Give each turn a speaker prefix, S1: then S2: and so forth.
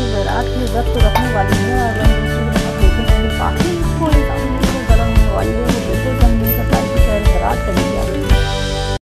S1: वही में तरफ़ जब्त रखने वाली